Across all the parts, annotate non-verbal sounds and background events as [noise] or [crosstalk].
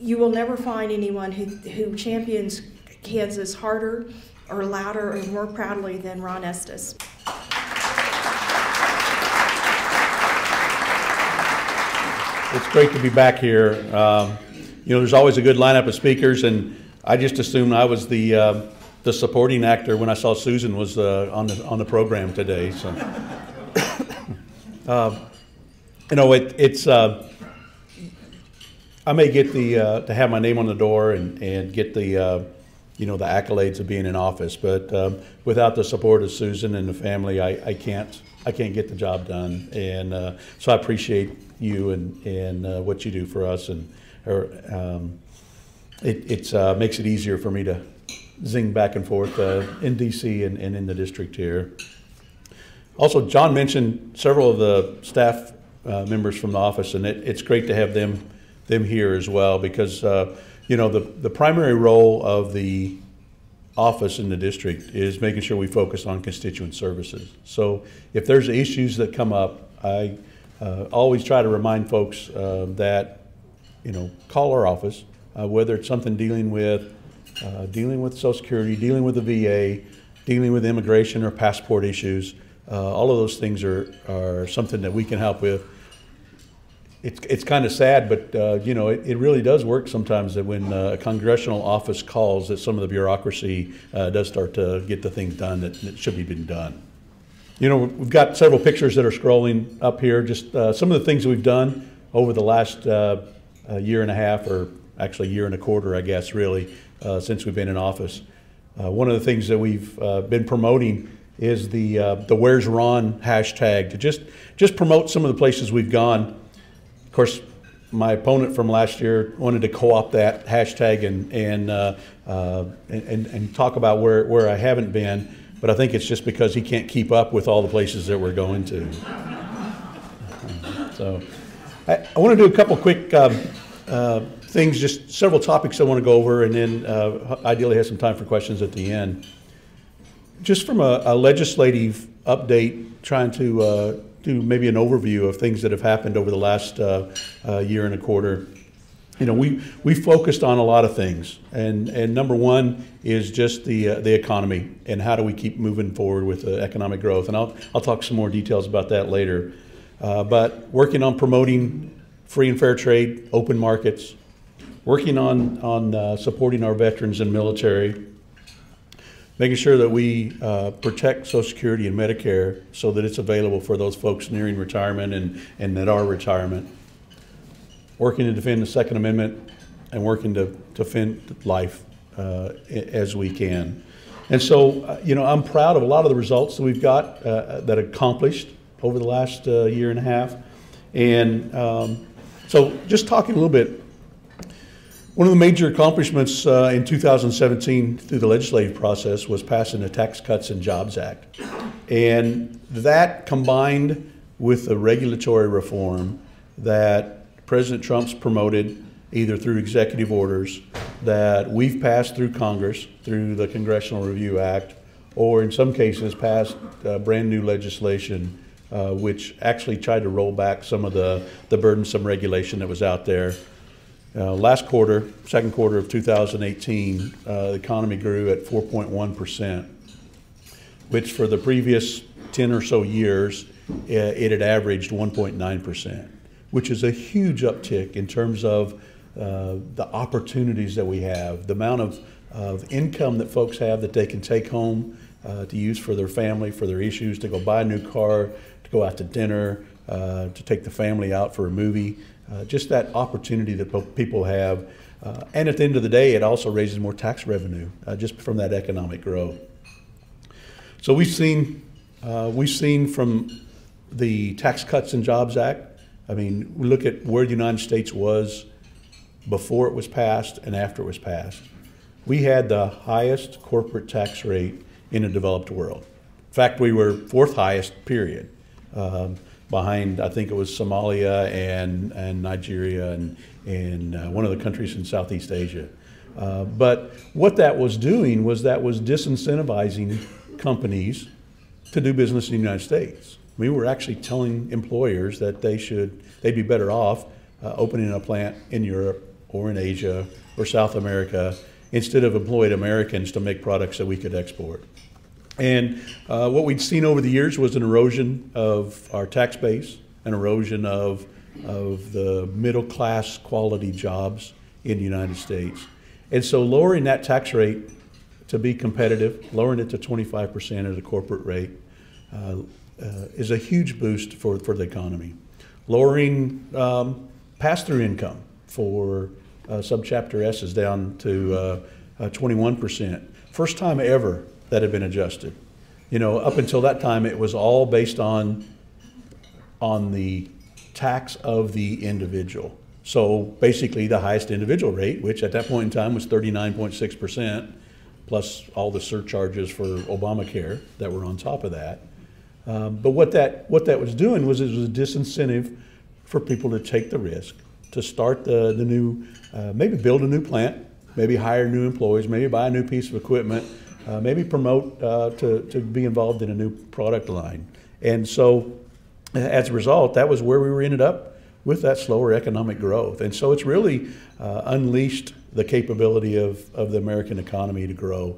You will never find anyone who, who champions Kansas harder or louder or more proudly than Ron Estes. It's great to be back here. Um, you know, there's always a good lineup of speakers, and I just assumed I was the uh, the supporting actor when I saw Susan was uh, on the on the program today. So, [coughs] uh, you know, it, it's uh, I may get the uh, to have my name on the door and and get the uh, you know the accolades of being in office, but um, without the support of Susan and the family, I, I can't I can't get the job done. And so I appreciate you and, and uh, what you do for us. And or, um, it it's, uh, makes it easier for me to zing back and forth uh, in DC and, and in the district here. Also, John mentioned several of the staff uh, members from the office, and it, it's great to have them them here as well because uh, you know the the primary role of the office in the district is making sure we focus on constituent services. So if there's issues that come up, I uh, always try to remind folks uh, that, you know, call our office, uh, whether it's something dealing with dealing with Social Security, dealing with the VA, dealing with immigration or passport issues. All of those things are, are something that we can help with. It's, it's kind of sad, but uh, you know it, it really does work sometimes that when a congressional office calls, that some of the bureaucracy does start to get the things done that, that should be being done. You know, we've got several pictures that are scrolling up here, just uh, some of the things that we've done over the last uh, year and a half, or actually year and a quarter, I guess, really, uh, since we've been in office. Uh, one of the things that we've uh, been promoting is the, uh, the Where's Ron hashtag to just, just promote some of the places we've gone. Of course, my opponent from last year wanted to co-opt that hashtag and, and, and, and talk about where, where I haven't been but I think it's just because he can't keep up with all the places that we're going to. So I, I want to do a couple quick um, uh, things, just several topics I want to go over, and then uh, ideally have some time for questions at the end. Just from a, a legislative update, trying to uh, do maybe an overview of things that have happened over the last uh, uh, year and a quarter you know, we, we focused on a lot of things, and, and number one is just the, uh, the economy and how do we keep moving forward with economic growth. And I'll, I'll talk some more details about that later. Uh, but working on promoting free and fair trade, open markets, working on, on uh, supporting our veterans and military, making sure that we uh, protect Social Security and Medicare so that it's available for those folks nearing retirement and, and at our retirement working to defend the Second Amendment and working to, to defend life uh, as we can. And so, uh, you know, I'm proud of a lot of the results that we've got uh, that accomplished over the last uh, year and a half. And um, so, just talking a little bit, one of the major accomplishments uh, in 2017 through the legislative process was passing the Tax Cuts and Jobs Act. And that combined with the regulatory reform that President Trump's promoted either through executive orders that we've passed through Congress, through the Congressional Review Act, or in some cases passed uh, brand new legislation uh, which actually tried to roll back some of the, the burdensome regulation that was out there. Uh, last quarter, second quarter of 2018, uh, the economy grew at 4.1%, which for the previous 10 or so years, uh, it had averaged 1.9% which is a huge uptick in terms of uh, the opportunities that we have, the amount of, of income that folks have that they can take home uh, to use for their family, for their issues, to go buy a new car, to go out to dinner, uh, to take the family out for a movie. Uh, just that opportunity that people have. Uh, and at the end of the day, it also raises more tax revenue uh, just from that economic growth. So we've seen, we've seen from the Tax Cuts and Jobs Act I mean, we look at where the United States was before it was passed and after it was passed. We had the highest corporate tax rate in the developed world. In fact, we were fourth highest, period, um, behind, I think it was Somalia and, and Nigeria and, and uh, one of the countries in Southeast Asia. Uh, but what that was doing was that was disincentivizing companies to do business in the United States. We were actually telling employers that they should, they'd be better off uh, opening a plant in Europe or in Asia or South America instead of employed Americans to make products that we could export. And uh, what we'd seen over the years was an erosion of our tax base, an erosion of, of the middle class quality jobs in the United States. And so lowering that tax rate to be competitive, lowering it to 25% of the corporate rate, uh, uh, is a huge boost for, for the economy. Lowering um, pass through income for uh, subchapter S is down to uh, uh, 21%. First time ever that had been adjusted. You know, up until that time, it was all based on, on the tax of the individual. So basically, the highest individual rate, which at that point in time was 39.6%, plus all the surcharges for Obamacare that were on top of that. Um, but what that, what that was doing was it was a disincentive for people to take the risk, to start the, the new, uh, maybe build a new plant, maybe hire new employees, maybe buy a new piece of equipment, uh, maybe promote uh, to, to be involved in a new product line. And so as a result, that was where we were ended up with that slower economic growth. And so it's really uh, unleashed the capability of, of the American economy to grow.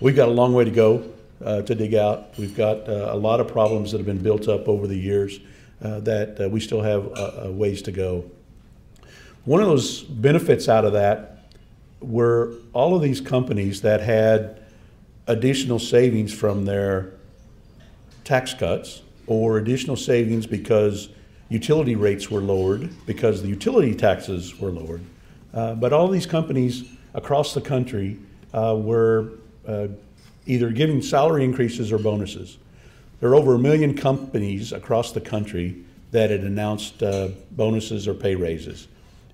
We've got a long way to go uh, to dig out. We've got uh, a lot of problems that have been built up over the years uh, that uh, we still have ways to go. One of those benefits out of that were all of these companies that had additional savings from their tax cuts or additional savings because utility rates were lowered, because the utility taxes were lowered. Uh, but all these companies across the country uh, were uh, either giving salary increases or bonuses. There are over a million companies across the country that had announced uh, bonuses or pay raises.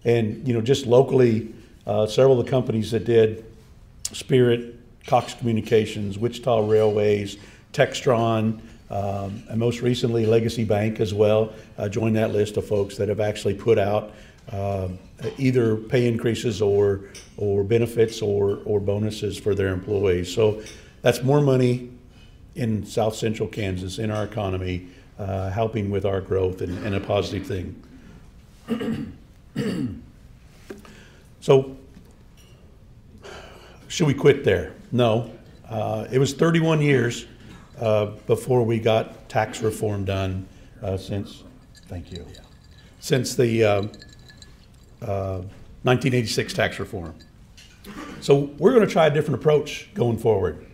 And, you know, just locally, uh, several of the companies that did Spirit, Cox Communications, Wichita Railways, Textron, um, and most recently Legacy Bank as well uh, joined that list of folks that have actually put out uh, either pay increases or or benefits or or bonuses for their employees. So that's more money in South Central Kansas in our economy, uh, helping with our growth and, and a positive thing. [clears throat] so, should we quit there? No. Uh, it was 31 years uh, before we got tax reform done uh, since, thank you, since the 1986 uh, tax reform. So, we're going to try a different approach going forward.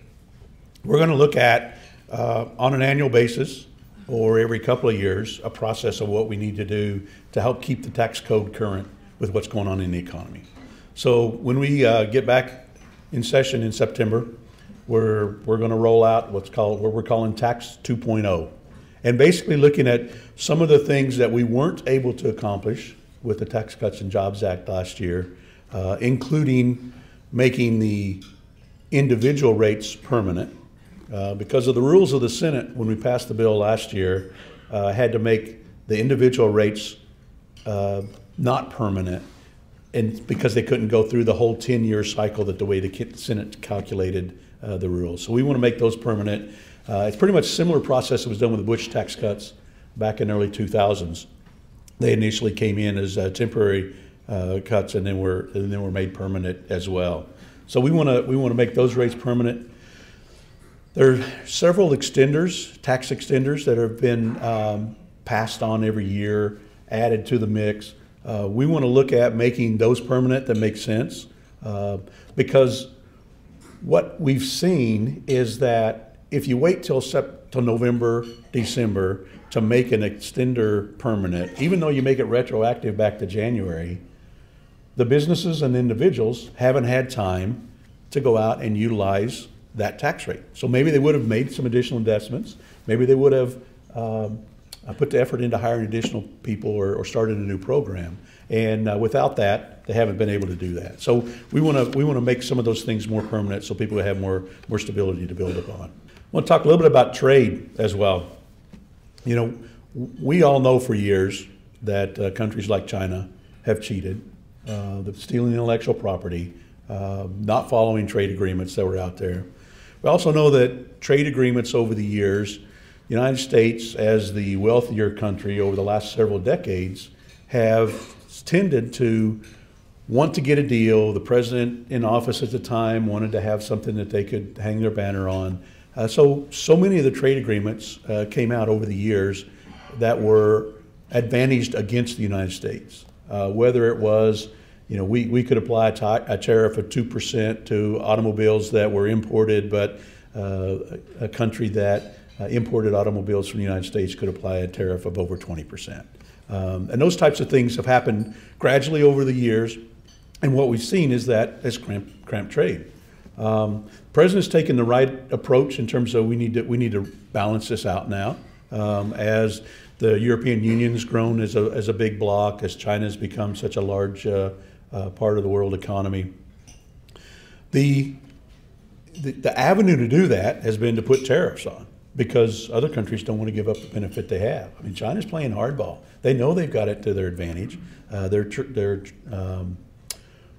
We're going to look at, uh, on an annual basis or every couple of years, a process of what we need to do to help keep the tax code current with what's going on in the economy. So when we uh, get back in session in September, we're, we're going to roll out what's called what we're calling Tax 2.0, and basically looking at some of the things that we weren't able to accomplish with the Tax Cuts and Jobs Act last year, uh, including making the individual rates permanent. Uh, because of the rules of the Senate, when we passed the bill last year, uh, had to make the individual rates uh, not permanent, and because they couldn't go through the whole 10 year cycle that the way the Senate calculated uh, the rules. So we want to make those permanent. Uh, it's pretty much similar process that was done with the Bush tax cuts back in the early 2000s. They initially came in as temporary cuts and then were and then were made permanent as well. So we want to we want to make those rates permanent. There are several extenders, tax extenders, that have been um, passed on every year, added to the mix. Uh, we want to look at making those permanent that make sense uh, because what we've seen is that if you wait till, sep- till November, December to make an extender permanent, even though you make it retroactive back to January, the businesses and individuals haven't had time to go out and utilize that tax rate. So maybe they would have made some additional investments. Maybe they would have um, uh, put the effort into hiring additional people or, or started a new program. And uh, without that, they haven't been able to do that. So we want to we want to make some of those things more permanent, so people have more more stability to build upon. I want to talk a little bit about trade as well. You know, we all know for years that uh, countries like China have cheated, uh, stealing intellectual property, uh, not following trade agreements that were out there. We also know that trade agreements over the years United States, as the wealthier country over the last several decades, have tended to want to get a deal. The president in office at the time wanted to have something that they could hang their banner on. Uh, so, so many of the trade agreements uh, came out over the years that were advantaged against the United States. Uh, whether it was, you know, we, we could apply a, tariff of 2% to automobiles that were imported, but uh, a, a country that uh, imported automobiles from the United States could apply a tariff of over 20%. Um, and those types of things have happened gradually over the years. And what we've seen is that has cramped, cramped trade. Um, the president's taken the right approach in terms of we need to we need to balance this out now. Um, as the European Union's grown as a as a big bloc, as China's become such a large uh, uh, part of the world economy. The, the the avenue to do that has been to put tariffs on because other countries don't want to give up the benefit they have. I mean, China's playing hardball. They know they've got it to their advantage. Uh, they're they're um,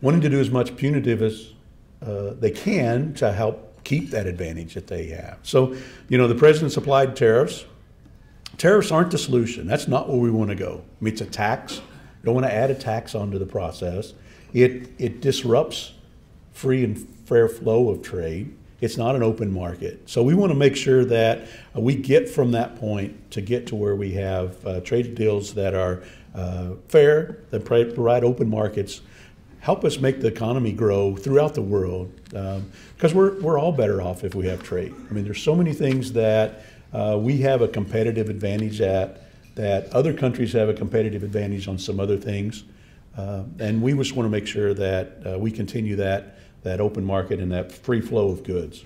wanting to do as much punitive as uh, they can to help keep that advantage that they have. So, you know, the president's applied tariffs. Tariffs aren't the solution. That's not where we want to go. I mean, it's a tax. You don't want to add a tax onto the process. It, it disrupts free and fair flow of trade. It's not an open market. So we want to make sure that we get from that point to get to where we have uh, trade deals that are uh, fair, that provide open markets, help us make the economy grow throughout the world because um, we're, we're all better off if we have trade. I mean, there's so many things that uh, we have a competitive advantage at that other countries have a competitive advantage on some other things. Uh, and we just want to make sure that uh, we continue that, that open market and that free flow of goods.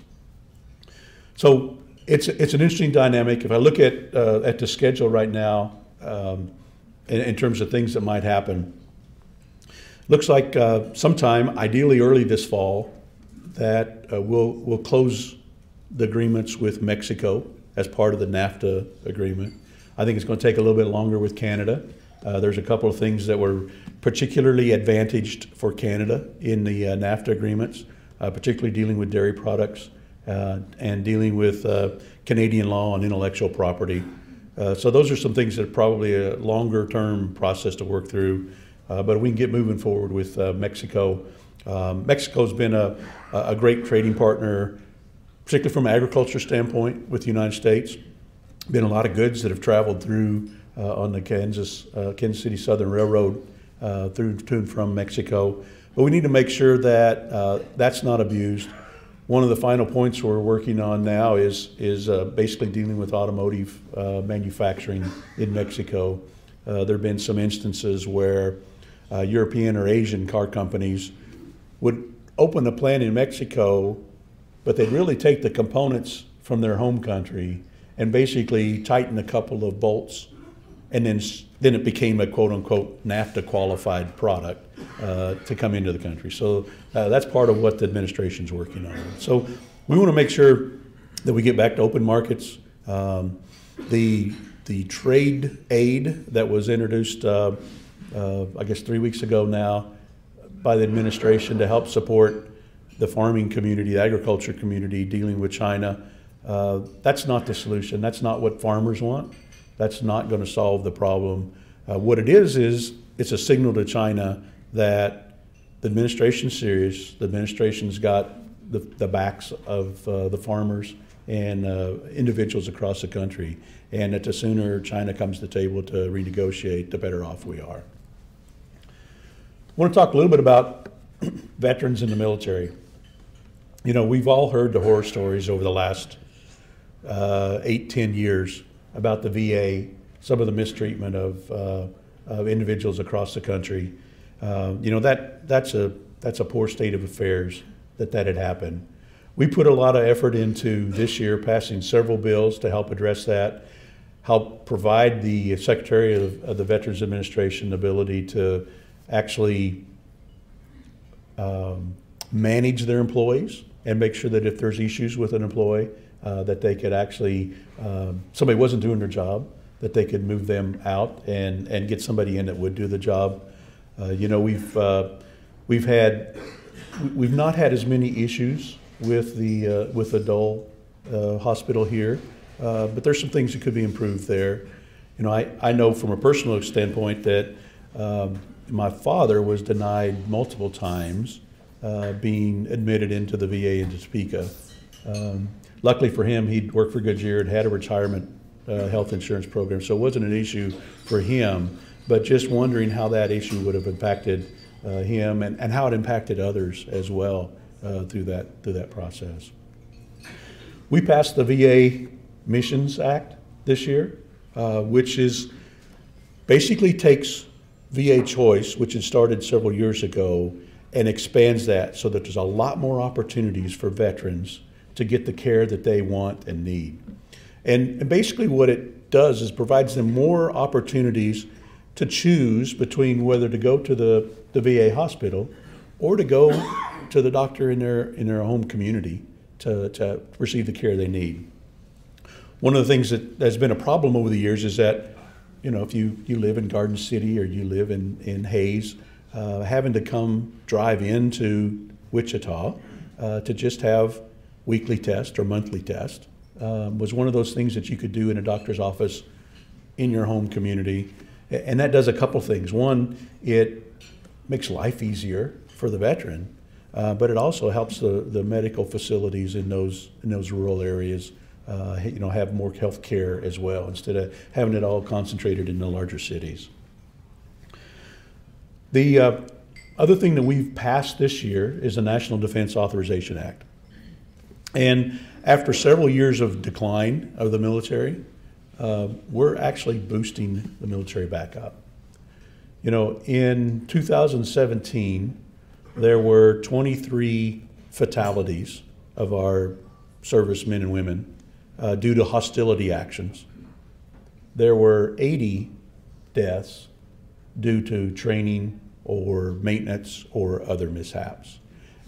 So it's, it's an interesting dynamic. If I look at, uh, at the schedule right now, um, in, in terms of things that might happen, Looks like uh, sometime, ideally early this fall, that uh, we'll, we'll close the agreements with Mexico as part of the NAFTA agreement. I think it's going to take a little bit longer with Canada. Uh, there's a couple of things that were particularly advantaged for Canada in the uh, NAFTA agreements, uh, particularly dealing with dairy products uh, and dealing with Canadian law on intellectual property. so those are some things that are probably a longer term process to work through. Uh, but we can get moving forward with uh, Mexico. Um, Mexico's been a, a great trading partner, particularly from an agriculture standpoint with the United States. Been a lot of goods that have traveled through uh, on the Kansas uh, Kansas City Southern Railroad uh, through to and from Mexico. But we need to make sure that uh, that's not abused. One of the final points we're working on now is is basically dealing with automotive manufacturing in Mexico. there have been some instances where uh, European or Asian car companies would open a plant in Mexico, but they'd really take the components from their home country and basically tighten a couple of bolts, and then then it became a quote unquote NAFTA qualified product uh, to come into the country. So uh, that's part of what the administration's working on. So we want to make sure that we get back to open markets. Um, the the trade aid that was introduced uh, uh, I guess three weeks ago now, by the administration to help support the farming community, the agriculture community dealing with China. Uh, that's not the solution. That's not what farmers want. That's not going to solve the problem. Uh, what it is is it's a signal to China that the administration's serious. The administration's got the, the backs of uh, the farmers and uh, individuals across the country, and that the sooner China comes to the table to renegotiate, the better off we are. I want to talk a little bit about [clears throat] veterans in the military. You know, we've all heard the horror stories over the last uh, eight, ten years about the VA, some of the mistreatment of, uh, of individuals across the country. Uh, you know, that, that's, a, that's a poor state of affairs that that had happened. We put a lot of effort into this year passing several bills to help address that, help provide the Secretary of, of the Veterans Administration the ability to actually um, manage their employees and make sure that if there's issues with an employee, uh, that they could actually, um, somebody wasn't doing their job, that they could move them out and, and get somebody in that would do the job. Uh, you know, we've, uh, we've had, we've not had as many issues with the, uh, with the Dole uh, hospital here. but there's some things that could be improved there. You know, I, I know from a personal standpoint that um, my father was denied multiple times uh, being admitted into the VA in Topeka. Um, luckily for him, he'd worked for Goodyear and had a retirement uh, health insurance program, so it wasn't an issue for him. But just wondering how that issue would have impacted uh, him and, and how it impacted others as well uh, through that through that process. We passed the VA Missions Act this year, uh, which is basically takes VA Choice, which had started several years ago, and expands that so that there's a lot more opportunities for veterans to get the care that they want and need. And, and basically, what it does is provides them more opportunities to choose between whether to go to the, the VA hospital or to go to the doctor in their, in their home community to, to receive the care they need. One of the things that has been a problem over the years is that, you know, if you, you live in Garden City or you live in, in Hays, uh, having to come drive into Wichita uh, to just have weekly test or monthly test um, was one of those things that you could do in a doctor's office in your home community and that does a couple things. One, it makes life easier for the veteran, uh, but it also helps the, the medical facilities in those in those rural areas, uh, you know, have more health care as well instead of having it all concentrated in the larger cities. The uh, other thing that we've passed this year is the National Defense Authorization Act. And after several years of decline of the military, uh, we're actually boosting the military back up. You know, in 2017, there were 23 fatalities of our servicemen and women uh, due to hostility actions. There were 80 deaths due to training or maintenance or other mishaps.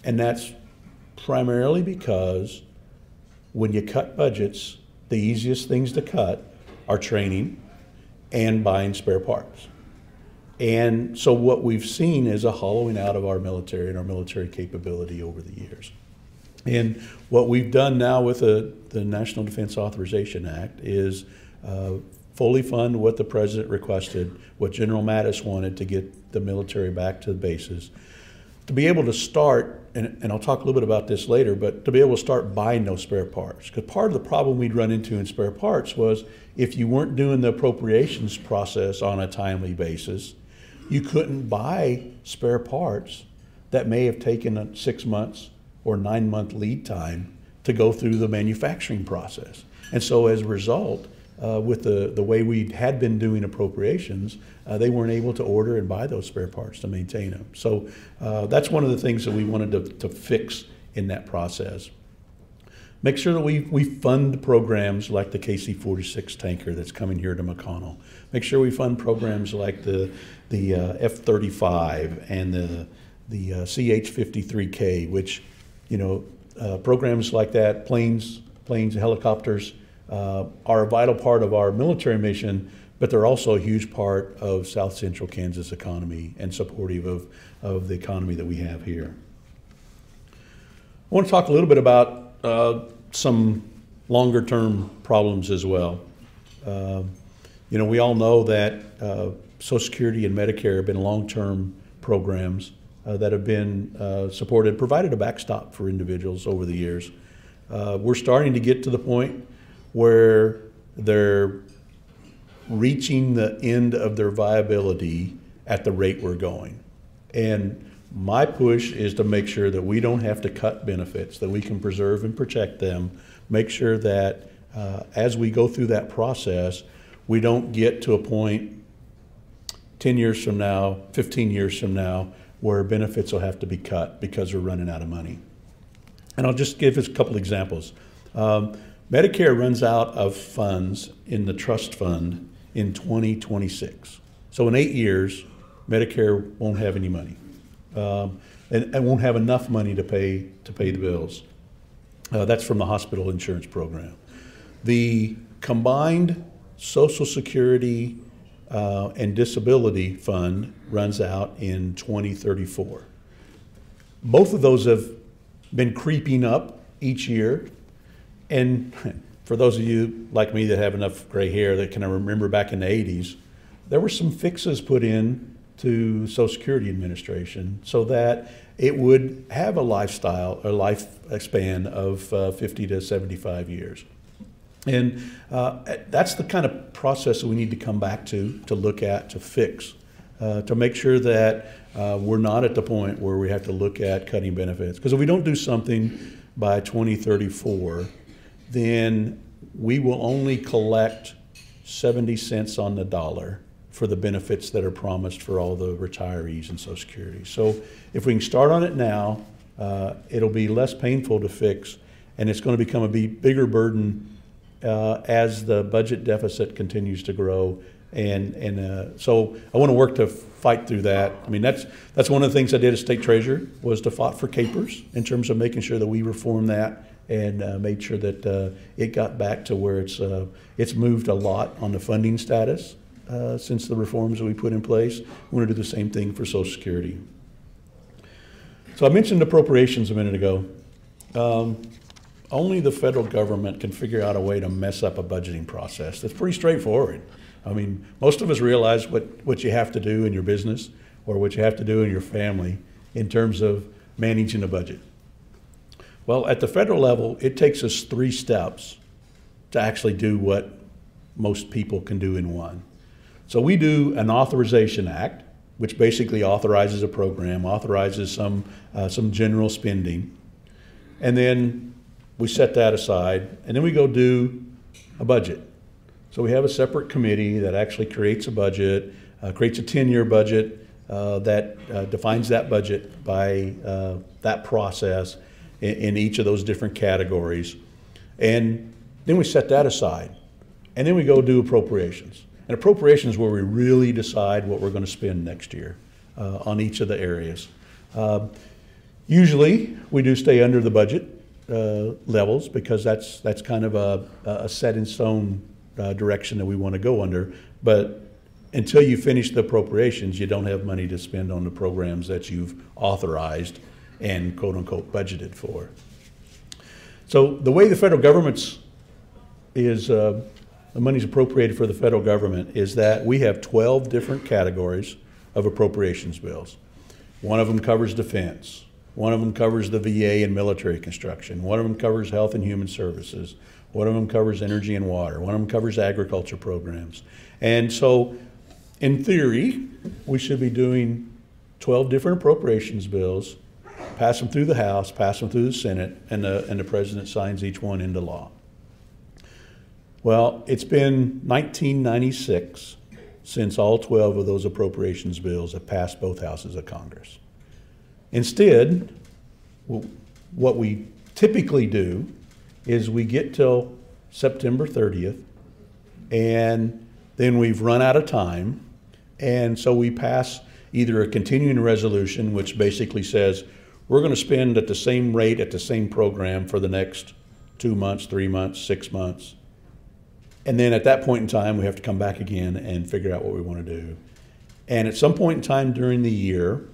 And that's primarily because when you cut budgets, the easiest things to cut are training and buying spare parts. And so what we've seen is a hollowing out of our military and our military capability over the years. And what we've done now with the, the National Defense Authorization Act is uh, fully fund what the president requested, what General Mattis wanted to get the military back to the bases, to be able to start, and, and I'll talk a little bit about this later, but to be able to start buying those spare parts. Because part of the problem we'd run into in spare parts was if you weren't doing the appropriations process on a timely basis, you couldn't buy spare parts that may have taken six months or nine month lead time to go through the manufacturing process. And so as a result, uh, with the, the way we had been doing appropriations, uh, they weren't able to order and buy those spare parts to maintain them. So uh, that's one of the things that we wanted to, to fix in that process. Make sure that we, we fund programs like the KC 46 tanker that's coming here to McConnell. Make sure we fund programs like the, the uh, F 35 and the, the uh, CH 53K, which, you know, uh, programs like that, planes, planes, helicopters, uh, are a vital part of our military mission, but they're also a huge part of South Central Kansas economy and supportive of, of the economy that we have here. I want to talk a little bit about uh, some longer term problems as well. Uh, you know, we all know that uh, Social Security and Medicare have been long term programs uh, that have been uh, supported, provided a backstop for individuals over the years. we're starting to get to the point where they're reaching the end of their viability at the rate we're going. And my push is to make sure that we don't have to cut benefits, that we can preserve and protect them, make sure that uh, as we go through that process, we don't get to a point 10 years from now, 15 years from now, where benefits will have to be cut because we're running out of money. And I'll just give us a couple examples. Um, Medicare runs out of funds in the trust fund in 2026. So in eight years, Medicare won't have any money, um, and, and, won't have enough money to pay to pay the bills. Uh, that's from the hospital insurance program. The combined Social Security uh, and Disability Fund runs out in 2034. Both of those have been creeping up each year and for those of you like me that have enough gray hair that can remember back in the 80s, there were some fixes put in to Social Security Administration so that it would have a lifestyle or lifespan of uh, 50 to 75 years. And uh, that's the kind of process that we need to come back to, to look at, to fix, uh, to make sure that uh, we're not at the point where we have to look at cutting benefits. Because if we don't do something by 2034, then we will only collect 70 cents on the dollar for the benefits that are promised for all the retirees and Social Security. So if we can start on it now, uh, it'll be less painful to fix, and it's going to become a bigger burden uh, as the budget deficit continues to grow. And, and uh, so I want to work to fight through that. I mean, that's, that's one of the things I did as state treasurer was to fought for KPERS in terms of making sure that we reform that and uh, made sure that uh, it got back to where it's, uh, it's moved a lot on the funding status uh, since the reforms that we put in place. We want to do the same thing for Social Security. So I mentioned appropriations a minute ago. Um, only the federal government can figure out a way to mess up a budgeting process. That's pretty straightforward. I mean, most of us realize what, what you have to do in your business or what you have to do in your family in terms of managing a budget. Well, at the federal level, it takes us three steps to actually do what most people can do in one. So we do an authorization act, which basically authorizes a program, authorizes some, uh, some general spending, and then we set that aside, and then we go do a budget. So we have a separate committee that actually creates a budget, uh, creates a 10-year budget uh, that uh, defines that budget by uh, that process in, in each of those different categories. And then we set that aside, and then we go do appropriations. And appropriations where we really decide what we're going to spend next year uh, on each of the areas. Uh, usually, we do stay under the budget uh, levels because that's that's kind of a, a set in stone uh, direction that we want to go under. But until you finish the appropriations, you don't have money to spend on the programs that you've authorized and quote unquote budgeted for. So the way the federal government's is uh, the money's appropriated for the federal government is that we have 12 different categories of appropriations bills. One of them covers defense. One of them covers the VA and military construction. One of them covers health and human services. One of them covers energy and water. One of them covers agriculture programs. And so, in theory, we should be doing 12 different appropriations bills, pass them through the House, pass them through the Senate, and the, and the President signs each one into law. Well, it's been 1996 since all 12 of those appropriations bills have passed both houses of Congress. Instead, what we typically do is we get till September 30th, and then we've run out of time, and so we pass either a continuing resolution, which basically says we're going to spend at the same rate at the same program for the next two months, three months, six months, and then at that point in time, we have to come back again and figure out what we want to do. And at some point in time during the year,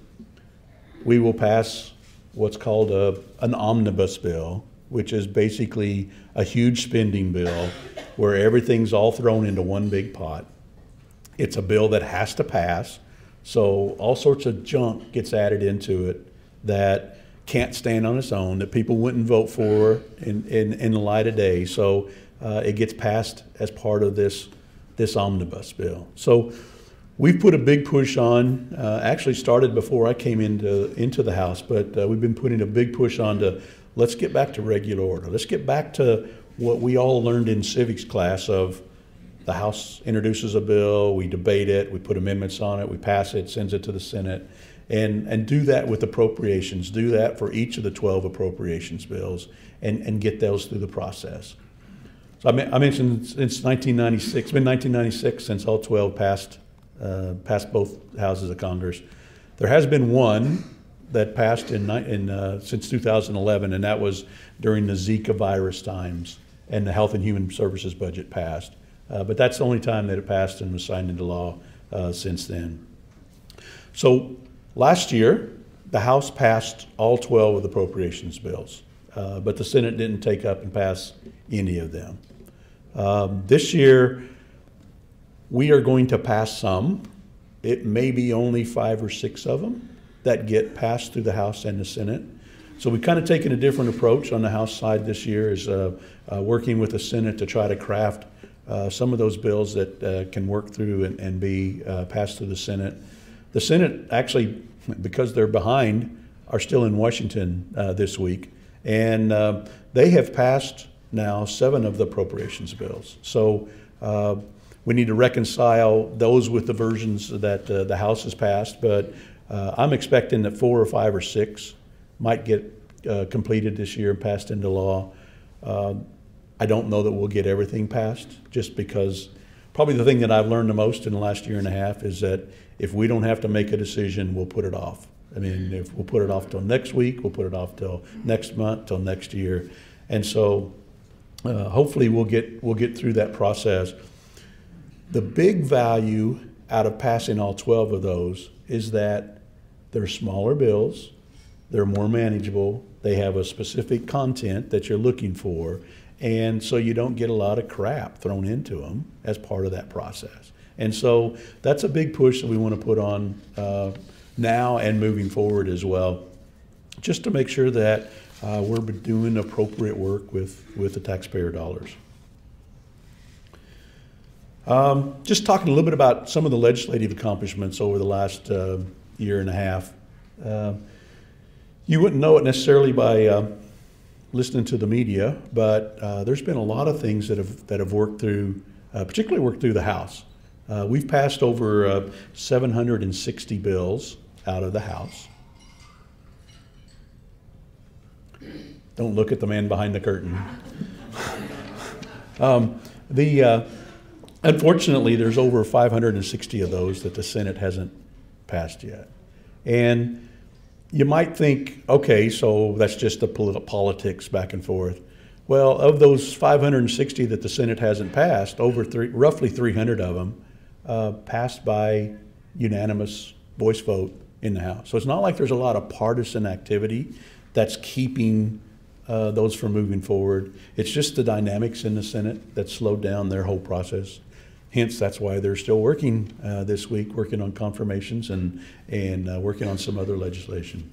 we will pass what's called a, an omnibus bill, which is basically a huge spending bill where everything's all thrown into one big pot. It's a bill that has to pass, so all sorts of junk gets added into it that can't stand on its own, that people wouldn't vote for in, in, in the light of day. So uh, it gets passed as part of this, this omnibus bill. So we've put a big push on, uh, actually started before I came into, into the House, but uh, we've been putting a big push on to let's get back to regular order. Let's get back to what we all learned in civics class of the House introduces a bill, we debate it, we put amendments on it, we pass it, sends it to the Senate, and, and do that with appropriations. Do that for each of the 12 appropriations bills and, and get those through the process. So I, I mentioned since 1996, it's been 1996 since all 12 passed, uh, passed both houses of Congress. There has been one that passed in, in uh, since 2011, and that was during the Zika virus times, and the Health and Human Services budget passed. Uh, but that's the only time that it passed and was signed into law uh, since then. So last year, the House passed all 12 of the appropriations bills, uh, but the Senate didn't take up and pass any of them. Um, this year, we are going to pass some. It may be only five or six of them that get passed through the House and the Senate. So we've kind of taken a different approach on the House side this year, is uh, uh, working with the Senate to try to craft uh, some of those bills that uh, can work through and, and be uh, passed through the Senate. The Senate actually, because they're behind, are still in Washington uh, this week, and they have passed now seven of the appropriations bills. So we need to reconcile those with the versions that the House has passed, but I'm expecting that four or five or six might get uh, completed this year and passed into law. Uh, I don't know that we'll get everything passed, just because probably the thing that I've learned the most in the last year and a half is that if we don't have to make a decision, we'll put it off. I mean, if we'll put it off till next week, we'll put it off till next month, till next year, and so uh, hopefully we'll get we'll get through that process. The big value out of passing all 12 of those is that they're smaller bills they're more manageable. They have a specific content that you're looking for. And so you don't get a lot of crap thrown into them as part of that process. And so that's a big push that we want to put on uh, now and moving forward as well, just to make sure that uh, we're doing appropriate work with, with the taxpayer dollars. Um, just talking a little bit about some of the legislative accomplishments over the last uh, year and a half. Uh, you wouldn't know it necessarily by uh, listening to the media, but uh, there's been a lot of things that have that have worked through, uh, particularly worked through the House. Uh, we've passed over uh, 760 bills out of the House. Don't look at the man behind the curtain. [laughs] um, the uh, unfortunately, there's over 560 of those that the Senate hasn't passed yet, and you might think, okay, so that's just the politi- politics back and forth. Well, of those 560 that the Senate hasn't passed, over three, roughly 300 of them uh, passed by unanimous voice vote in the House. So it's not like there's a lot of partisan activity that's keeping uh, those from moving forward. It's just the dynamics in the Senate that slowed down their whole process. Hence, that's why they're still working uh, this week, working on confirmations and, and uh, working on some other legislation.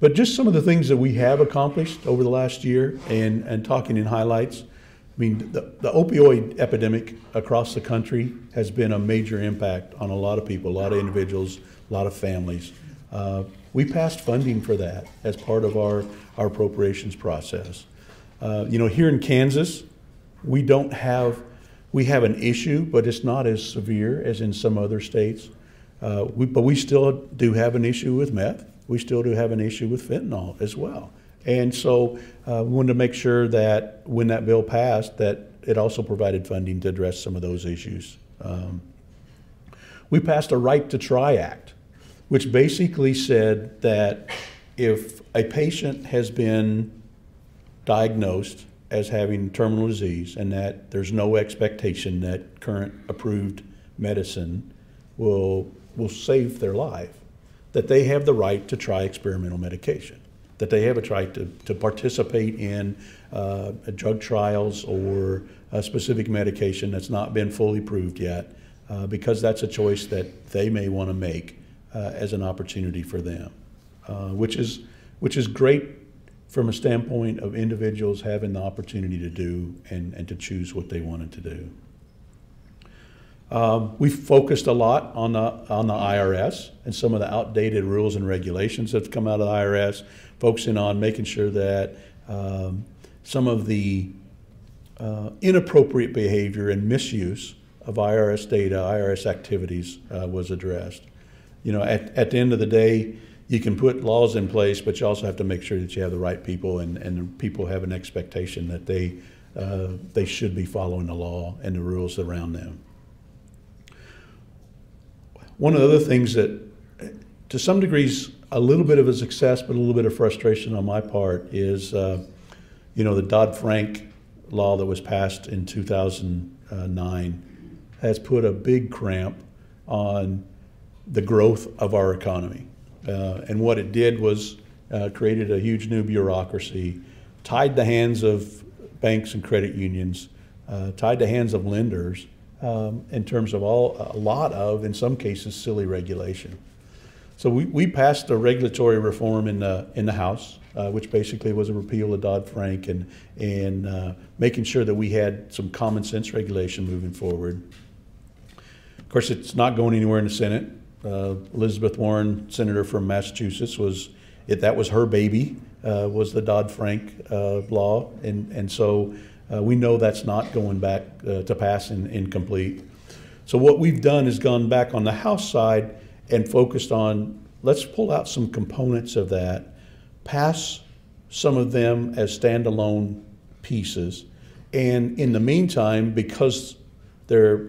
But just some of the things that we have accomplished over the last year and, and talking in highlights. I mean, the, the opioid epidemic across the country has been a major impact on a lot of people, a lot of individuals, a lot of families. Uh, we passed funding for that as part of our, our appropriations process. Uh, you know, here in Kansas, we don't have we have an issue, but it's not as severe as in some other states. Uh, we, but we still do have an issue with meth. We still do have an issue with fentanyl as well. And so uh, we wanted to make sure that when that bill passed, that it also provided funding to address some of those issues. Um, we passed a Right to Try Act, which basically said that if a patient has been diagnosed as having terminal disease and that there's no expectation that current approved medicine will, will save their life, that they have the right to try experimental medication, that they have a right to, to participate in uh, drug trials or a specific medication that's not been fully proved yet, uh, because that's a choice that they may want to make uh, as an opportunity for them, uh, which is which is great from a standpoint of individuals having the opportunity to do and, and to choose what they wanted to do. Um, we focused a lot on the, on the IRS and some of the outdated rules and regulations that have come out of the IRS, focusing on making sure that um, some of the uh, inappropriate behavior and misuse of IRS data, IRS activities uh, was addressed. You know, at, at the end of the day, you can put laws in place, but you also have to make sure that you have the right people and, and people have an expectation that they, uh, they should be following the law and the rules around them. One of the other things that, to some degrees, a little bit of a success, but a little bit of frustration on my part is, uh, you know, the Dodd Frank law that was passed in 2009 has put a big cramp on the growth of our economy. Uh, and what it did was uh, created a huge new bureaucracy, tied the hands of banks and credit unions, uh, tied the hands of lenders um, in terms of all, a lot of, in some cases, silly regulation. So we, we passed a regulatory reform in the, in the House, uh, which basically was a repeal of Dodd-Frank and, and uh, making sure that we had some common sense regulation moving forward. Of course, it's not going anywhere in the Senate. Uh, Elizabeth Warren, senator from Massachusetts, was it, that was her baby, uh, was the Dodd-Frank uh, law, and and so uh, we know that's not going back uh, to pass in, incomplete. So what we've done is gone back on the House side and focused on let's pull out some components of that, pass some of them as standalone pieces, and in the meantime, because they're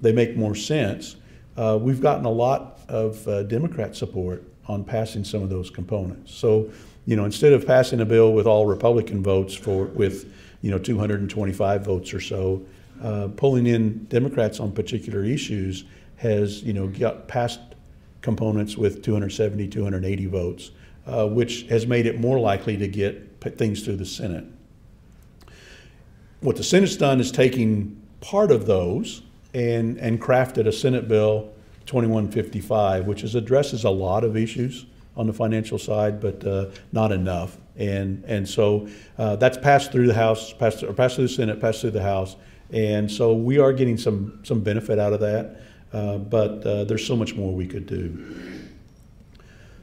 they make more sense, uh, we've gotten a lot of uh, Democrat support on passing some of those components. So, you know, instead of passing a bill with all Republican votes for with, you know, 225 votes or so, uh, pulling in Democrats on particular issues has, you know, got past components with 270, 280 votes, uh, which has made it more likely to get things through the Senate. What the Senate's done is taking part of those and, and crafted a Senate bill 2155, which is, addresses a lot of issues on the financial side, but uh, not enough. And, and so uh, that's passed through the House, passed, or passed through the Senate, passed through the House. And so we are getting some, some benefit out of that, uh, but uh, there's so much more we could do.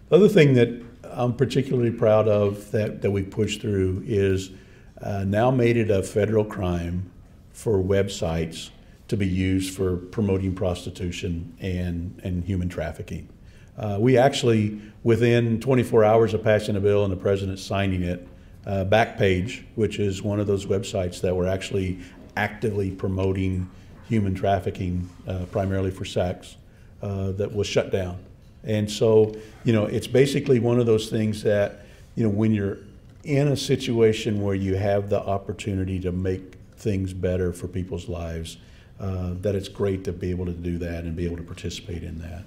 The other thing that I'm particularly proud of that, that we pushed through is uh, now made it a federal crime for websites to be used for promoting prostitution and, and human trafficking. Uh, we actually, within 24 hours of passing a bill and the president signing it, uh, Backpage, which is one of those websites that were actually actively promoting human trafficking, uh, primarily for sex, uh, that was shut down. And so, you know, it's basically one of those things that, you know, when you're in a situation where you have the opportunity to make things better for people's lives, uh, that it's great to be able to do that and be able to participate in that.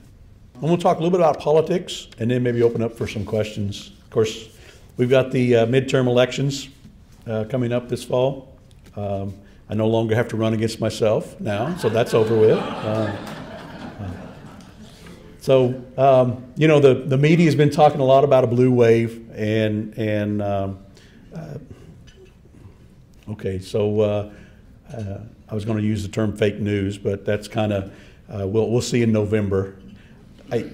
And we'll talk a little bit about politics and then maybe open up for some questions. Of course, we've got the uh, midterm elections uh, coming up this fall. Um, I no longer have to run against myself now, so that's over with. Uh, [laughs] uh, so, um, you know, the, the media has been talking a lot about a blue wave, and, and um, uh, okay, so I was going to use the term fake news, but that's kind of, uh, we'll, we'll see in November. I,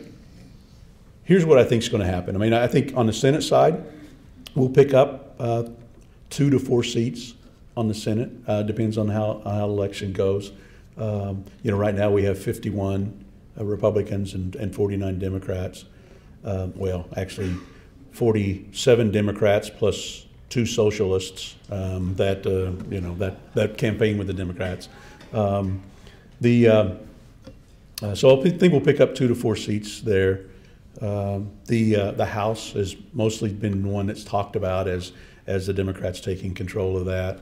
here's what I think is going to happen. I mean, I think on the Senate side, we'll pick up uh, two to four seats on the Senate. Uh, depends on how, how election goes. Um, you know, right now we have 51 uh, Republicans and, and 49 Democrats. Um, well, actually, 47 Democrats plus two socialists um, that uh, you know that that campaign with the Democrats. Um, the uh, so I think we'll pick up two to four seats there. Um, the uh, the House has mostly been one that's talked about as as the Democrats taking control of that.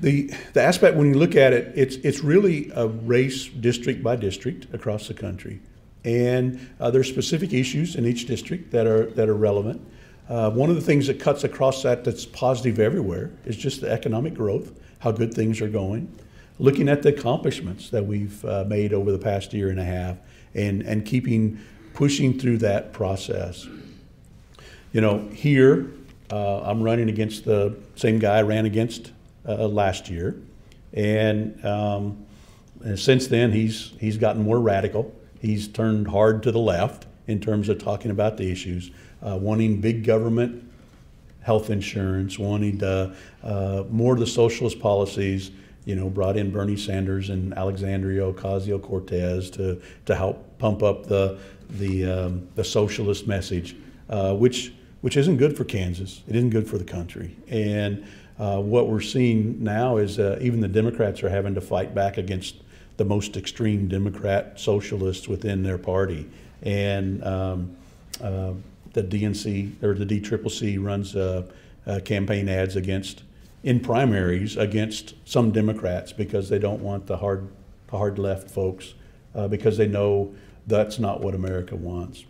The the aspect when you look at it, it's it's really a race district by district across the country, and uh, there's specific issues in each district that are that are relevant. Uh, one of the things that cuts across that that's positive everywhere is just the economic growth, how good things are going. Looking at the accomplishments that we've uh, made over the past year and a half and, and keeping pushing through that process. You know, here uh, I'm running against the same guy I ran against uh, last year. And, um, and since then, he's, he's gotten more radical. He's turned hard to the left in terms of talking about the issues uh, wanting big government health insurance, wanting uh, more of the socialist policies. You know, brought in Bernie Sanders and Alexandria Ocasio Cortez to to help pump up the the um, the socialist message, uh, which which isn't good for Kansas. It isn't good for the country. And uh, what we're seeing now is uh, even the Democrats are having to fight back against the most extreme Democrat socialists within their party. And um, uh, the DNC or the DCCC runs uh, uh, campaign ads against in primaries against some Democrats because they don't want the hard hard left folks uh, because they know that's not what America wants.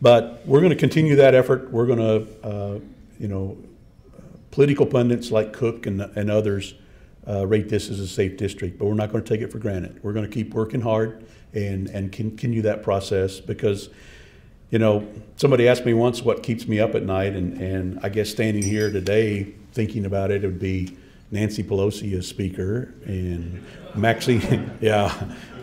But we're going to continue that effort. We're going to, uh, you know, political pundits like Cook and, and others uh, rate this as a safe district, but we're not going to take it for granted. We're going to keep working hard and, and continue that process because, you know, somebody asked me once what keeps me up at night, and, and I guess standing here today thinking about it, it would be Nancy Pelosi as Speaker and Maxine, [laughs] yeah,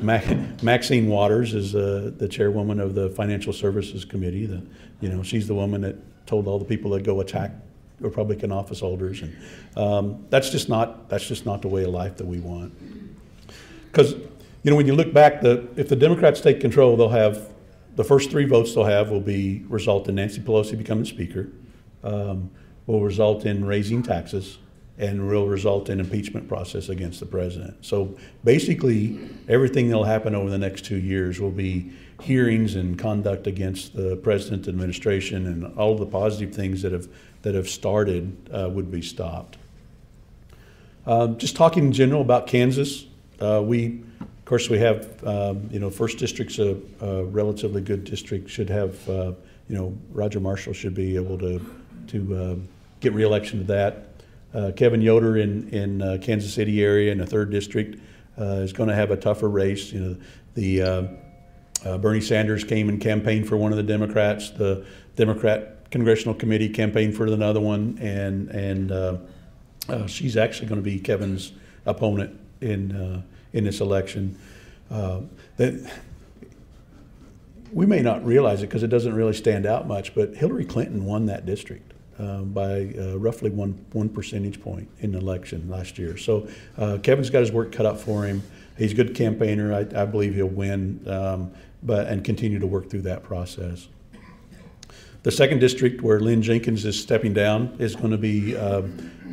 Maxine Waters is uh, the chairwoman of the Financial Services Committee. The, you know, she's the woman that told all the people that go attack Republican office holders, and um, that's just not that's just not the way of life that we want. Because you know, when you look back, the if the Democrats take control, they'll have the first three votes they'll have will be result in Nancy Pelosi becoming Speaker, um, will result in raising taxes, and will result in impeachment process against the president. So basically, everything that'll happen over the next two years will be hearings and conduct against the president administration, and all the positive things that have that have started uh, would be stopped. Um, just talking in general about Kansas, uh, we, of course, we have, um, you know, first district's a, a, relatively good district. Should have, uh, you know, Roger Marshall should be able to to uh, get reelection to that. Uh, Kevin Yoder in in uh, Kansas City area in the third district is going to have a tougher race. You know, the Bernie Sanders came and campaigned for one of the Democrats. The Democrat congressional committee campaigned for another one, and and uh, uh, she's actually going to be Kevin's opponent in uh, in this election. Uh, that we may not realize it because it doesn't really stand out much, but Hillary Clinton won that district. Uh, by uh, roughly one one percentage point in the election last year. So Kevin's got his work cut out for him. He's a good campaigner. I, I believe he'll win, um, but and continue to work through that process. The second district, where Lynn Jenkins is stepping down, is going to be uh,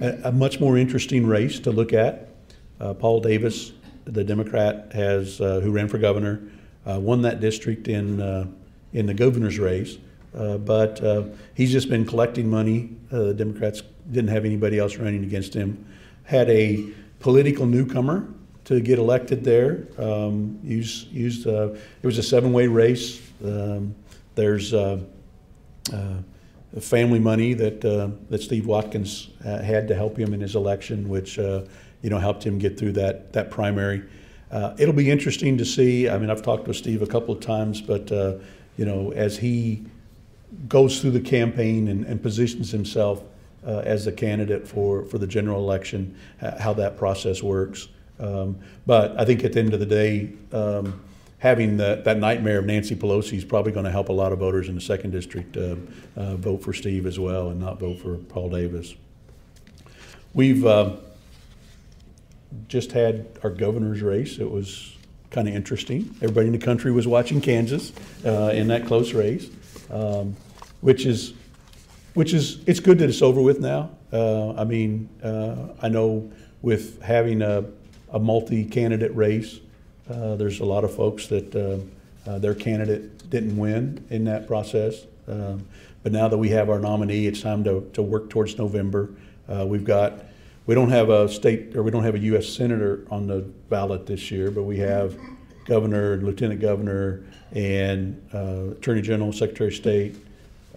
a, a, much more interesting race to look at. Uh, Paul Davis, the Democrat, has uh, who ran for governor, uh, won that district in uh, in the governor's race, uh, but he's just been collecting money. the Democrats didn't have anybody else running against him. Had a political newcomer to get elected there. Um, used used it was a seven-way race. Um, there's uh, family money that uh, that Steve Watkins uh, had to help him in his election, which uh, you know helped him get through that that primary. Uh, it'll be interesting to see. I mean, I've talked with Steve a couple of times, but uh, you know, as he goes through the campaign and, and positions himself as a candidate for for the general election, how that process works. Um, but I think at the end of the day. Um, having that, that nightmare of Nancy Pelosi is probably going to help a lot of voters in the second district uh, uh, vote for Steve as well and not vote for Paul Davis. We've uh, just had our governor's race. It was kind of interesting. Everybody in the country was watching Kansas uh, in that close race, um, which is which is it's good that it's over with now. Uh, I mean, uh, I know with having a, a multi-candidate race, uh, there's a lot of folks that uh, uh, their candidate didn't win in that process. Um, but now that we have our nominee, it's time to, to work towards November. Uh, we've got, we don't have a state or we don't have a U.S. senator on the ballot this year, but we have governor, lieutenant governor, and attorney general, secretary of state,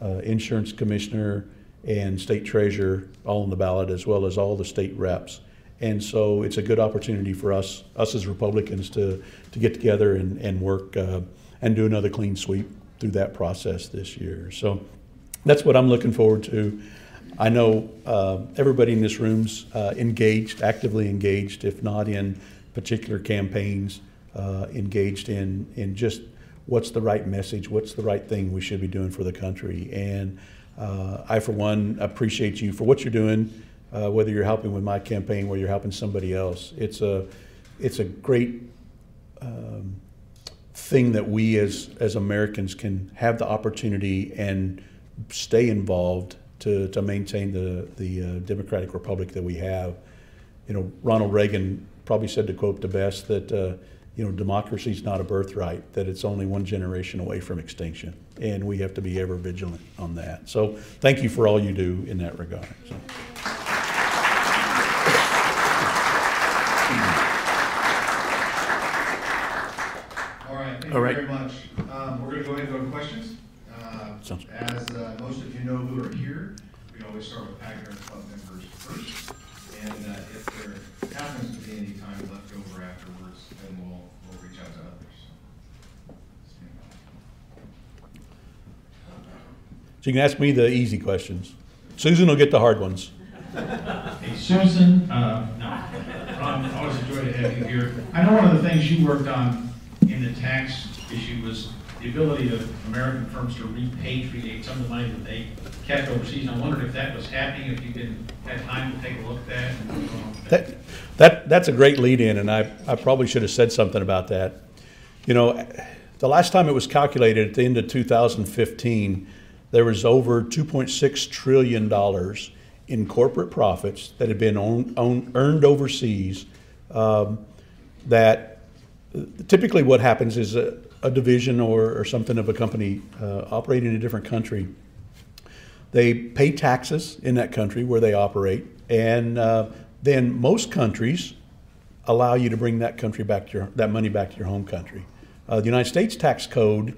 insurance commissioner, and state treasurer all on the ballot, as well as all the state reps. And so it's a good opportunity for us, us as Republicans, to, to get together and, and work uh, and do another clean sweep through that process this year. So that's what I'm looking forward to. I know uh, everybody in this room's uh, engaged, actively engaged, if not in particular campaigns, uh, engaged in, in just what's the right message, what's the right thing we should be doing for the country. And uh, I, for one, appreciate you for what you're doing uh, whether you're helping with my campaign, whether you're helping somebody else. It's a, it's a great um, thing that we as, as Americans can have the opportunity and stay involved to, to maintain the, the uh, democratic republic that we have. You know, Ronald Reagan probably said to quote the best that, uh, you know, democracy is not a birthright, that it's only one generation away from extinction. And we have to be ever vigilant on that. So thank you for all you do in that regard. So. Thank All you very much. Um, we're going to go ahead and go to questions. Uh, as uh, most of you know who are here, we always start with Pioneer Club members first. And uh, if there happens to be any time left over afterwards, then we'll, we'll reach out to others. So you can ask me the easy questions. Susan will get the hard ones. Hey, Susan, uh, no, Ron, always a joy to have you here. I know one of the things you worked on in the tax issue was the ability of American firms to repatriate some of the money that they kept overseas. And I wondered if that was happening, if you could, had time to take a look at that. and what's going on with that. That, that, that's a great lead-in, and I, I probably should have said something about that. You know, the last time it was calculated at the end of 2015, there was over 2.6 trillion dollars in corporate profits that had been earned overseas. Um, that typically what happens is a, a division or, or something of a company uh, operating in a different country they pay taxes in that country where they operate, and uh, then most countries allow you to bring that country back to your that money back to your home country. Uh, the United States tax code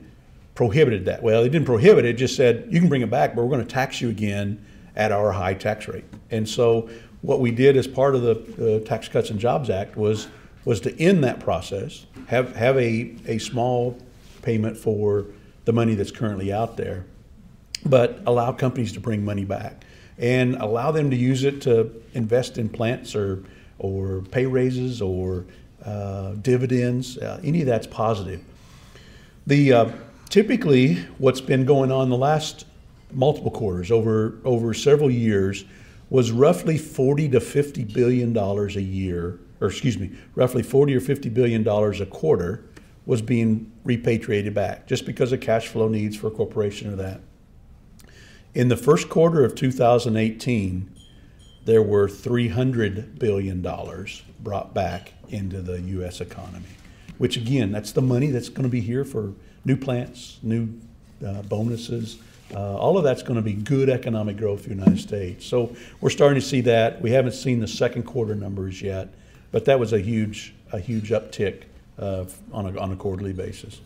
prohibited that. Well, it didn't prohibit it; it just said you can bring it back, but we're going to tax you again at our high tax rate. And so, what we did as part of the uh, Tax Cuts and Jobs Act was was to end that process, have have a a small payment for the money that's currently out there but allow companies to bring money back and allow them to use it to invest in plants or or pay raises or uh, dividends. Uh, any of that's positive. The uh, typically what's been going on the last multiple quarters over over several years was roughly 40 to 50 billion dollars a year or excuse me roughly 40 or 50 billion dollars a quarter was being repatriated back just because of cash flow needs for a corporation or that in the first quarter of 2018, there were $300 billion brought back into the U.S. economy, which again, that's the money that's going to be here for new plants, new uh, bonuses. Uh, all of that's going to be good economic growth for the United States. So we're starting to see that. We haven't seen the second quarter numbers yet, but that was a huge, a huge uptick uh, on, a, on a quarterly basis.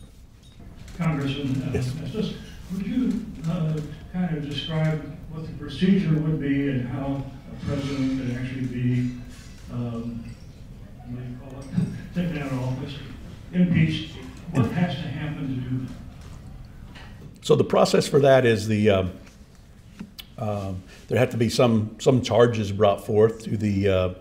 Congressman, uh, Yes. just, would you uh, kind of describe what the procedure would be and how a president could actually be, um, what do you call it, [laughs] taken out of office, impeached? What has to happen to do that? So the process for that is the, um, um, there have to be some, some charges brought forth to the uh,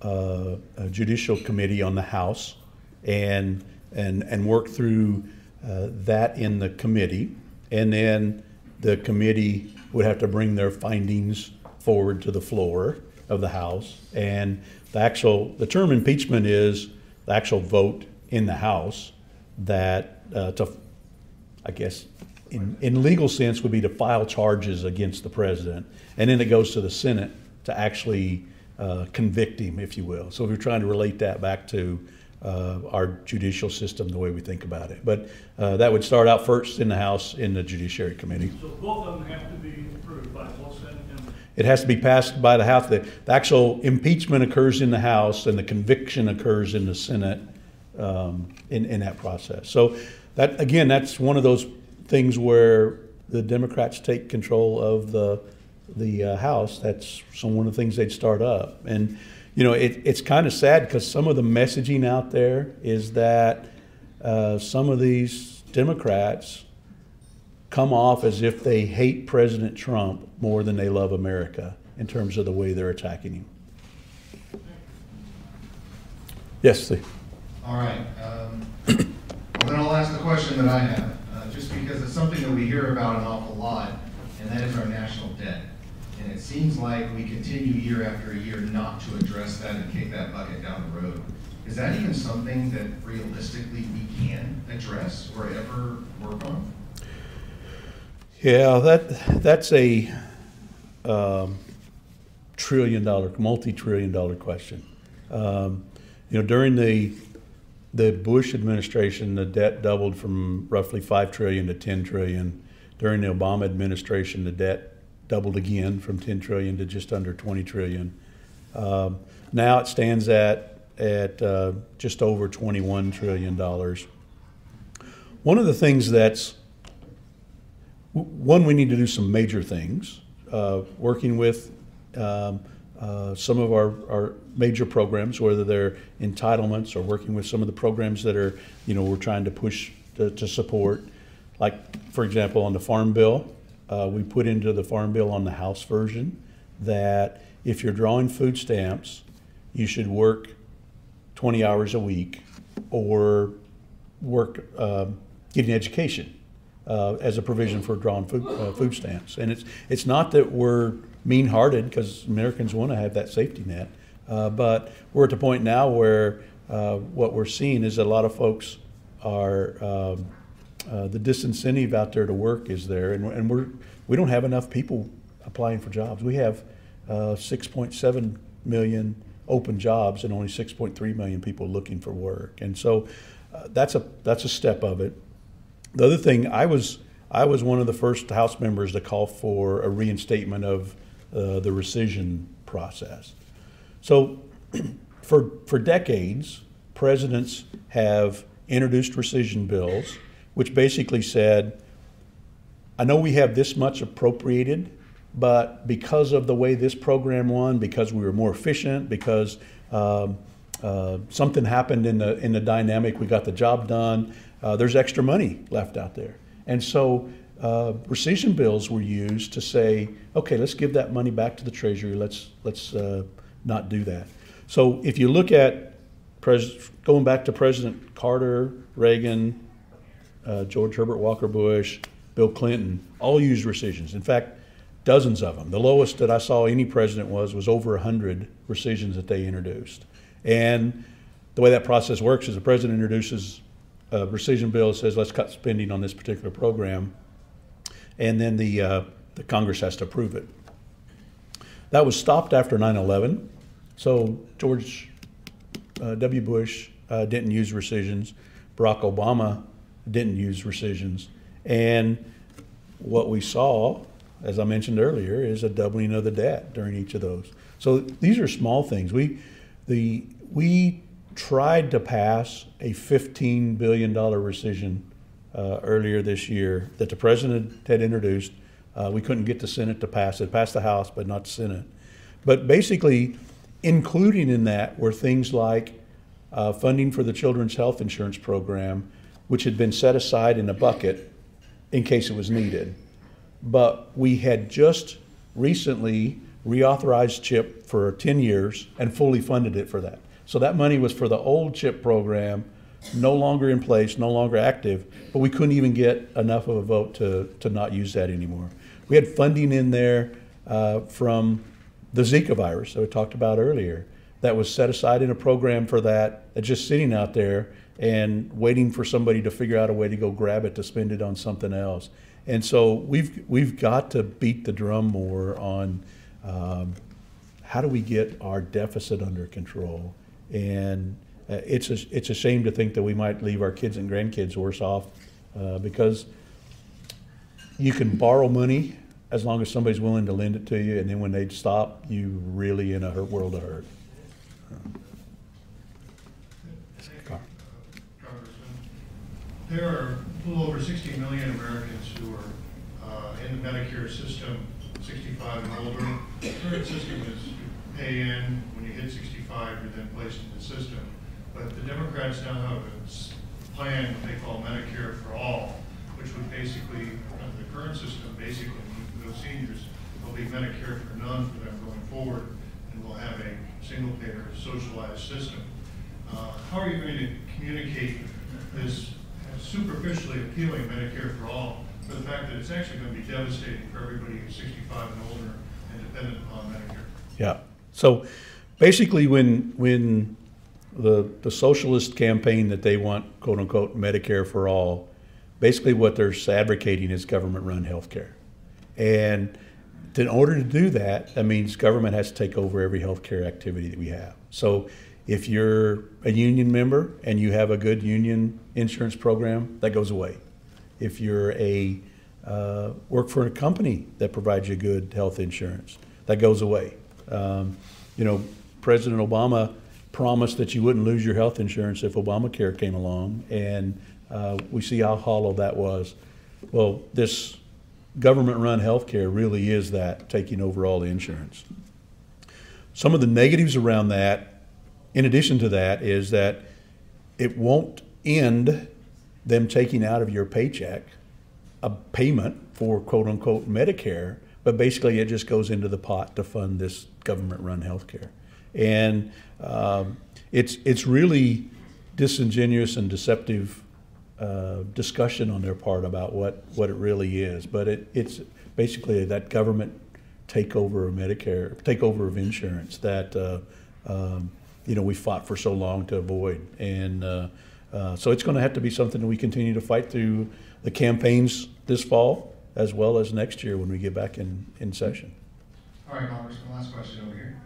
uh, Judicial Committee on the House and, and, and work through uh, that in the committee. And then the committee would have to bring their findings forward to the floor of the House. And the actual, the term impeachment is the actual vote in the House that, uh, to, I guess, in, in legal sense would be to file charges against the president. And then it goes to the Senate to actually uh, convict him, if you will. So if you're trying to relate that back to uh, our judicial system, the way we think about it. But uh, that would start out first in the House, in the Judiciary Committee. So both of them have to be approved by both Senate and It has to be passed by the House. The, the actual impeachment occurs in the House, and the conviction occurs in the Senate um, in, in that process. So that again, that's one of those things where the Democrats take control of the the uh, House. That's some one of the things they'd start up, and you know it, it's kind of sad because some of the messaging out there is that uh, some of these Democrats come off as if they hate President Trump more than they love America in terms of the way they're attacking him. Yes, Steve. All right. um, Well, then I'll ask the question that I have, uh, just because it's something that we hear about an awful lot, and that is our national debt. And it seems like we continue year after year not to address that and kick that bucket down the road. Is that even something that realistically we can address or ever work on? Yeah, that that's a um, trillion dollar, multi-trillion dollar question. Um, you know, during the the Bush administration, the debt doubled from roughly five trillion to ten trillion. During the Obama administration, the debt doubled again from ten trillion to just under twenty trillion. Um, now it stands at at uh, just over twenty-one trillion dollars. One of the things that's one, we need to do some major things, uh, working with um, uh, uh, some of our, our major programs, whether they're entitlements or working with some of the programs that are, you know, we're trying to push to, to support. Like, for example, on the Farm Bill, uh, we put into the Farm Bill on the House version that if you're drawing food stamps, you should work 20 hours a week or work, uh, get an education uh, as a provision for drawing food, uh, food stamps. And it's, it's not that we're mean-hearted, because Americans want to have that safety net, uh, but we're at the point now where uh, what we're seeing is a lot of folks are, um, uh, the disincentive out there to work is there, and, and we're, we don't have enough people applying for jobs. We have uh, 6.7 million open jobs and only 6.3 million people looking for work. And so uh, that's a that's a step of it. The other thing, I was I was one of the first House members to call for a reinstatement of uh, the rescission process. So, [clears throat] for for decades, presidents have introduced rescission bills, which basically said, I know we have this much appropriated, but because of the way this program won, because we were more efficient, because um, uh, something happened in the in the dynamic, we got the job done. Uh, there's extra money left out there, and so uh, rescission bills were used to say, okay, let's give that money back to the treasury. Let's let's uh, not do that. So if you look at pres- going back to President Carter, Reagan, uh, George Herbert Walker Bush, Bill Clinton, all used rescissions. In fact, dozens of them. The lowest that I saw any president was was over 100 rescissions that they introduced. And the way that process works is the president introduces a rescission bill says let's cut spending on this particular program, and then the uh, the Congress has to approve it. That was stopped after 9/11, so George uh, W. Bush uh, didn't use rescissions. Barack Obama didn't use rescissions, and what we saw, as I mentioned earlier, is a doubling of the debt during each of those. So these are small things. We the we tried to pass a $15 billion rescission uh, earlier this year that the president had introduced. Uh, we couldn't get the Senate to pass it. Passed the House, but not the Senate. But basically, including in that were things like uh, funding for the Children's Health Insurance Program, which had been set aside in a bucket in case it was needed. But we had just recently reauthorized CHIP for 10 years and fully funded it for that. So that money was for the old CHIP program, no longer in place, no longer active, but we couldn't even get enough of a vote to, to not use that anymore. We had funding in there uh, from the Zika virus that we talked about earlier that was set aside in a program for that, that's just sitting out there and waiting for somebody to figure out a way to go grab it to spend it on something else. And so we've we've got to beat the drum more on um, how do we get our deficit under control. And uh, it's a, it's a shame to think that we might leave our kids and grandkids worse off uh, because you can borrow money as long as somebody's willing to lend it to you, and then when they stop, you really in a hurt world of hurt. There are a little over 60 million Americans who are uh, in the Medicare system, 65 and older. The current system is you pay in, when you hit 65, you're then placed in the system. But the Democrats now have a plan they call Medicare for All, which would basically, under the current system, basically, those seniors, will be Medicare for none for them going forward, and we'll have a single-payer socialized system. Uh, How are you going to communicate this superficially appealing Medicare for all for the fact that it's actually going to be devastating for everybody who's 65 and older and dependent upon Medicare? Yeah. So basically, when when the the socialist campaign that they want quote unquote Medicare for all, basically what they're advocating is government run health care. And in order to do that, that means government has to take over every healthcare activity that we have. So if you're a union member and you have a good union insurance program, that goes away. If you're a uh, work for a company that provides you good health insurance, that goes away. Um, you know, President Obama promised that you wouldn't lose your health insurance if Obamacare came along, and uh, we see how hollow that was. Well, this government-run healthcare really is that taking over all the insurance. some of the negatives around that, in addition to that, is that it won't end them taking out of your paycheck a payment for quote unquote Medicare, but basically it just goes into the pot to fund this government run healthcare. And um, it's, it's really disingenuous and deceptive uh, discussion on their part about what, what it really is. But it, it's basically that government takeover of Medicare, takeover of insurance that uh, um, you know we fought for so long to avoid. And uh, uh, so it's going to have to be something that we continue to fight through the campaigns this fall as well as next year when we get back in, in session. All right, Congressman, last question over here.